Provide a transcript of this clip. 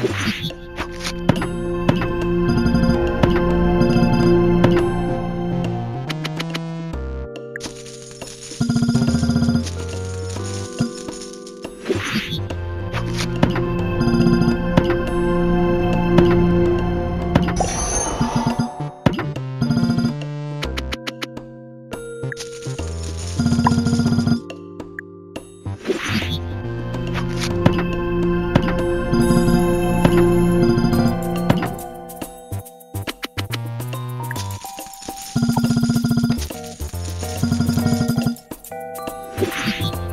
you Bye.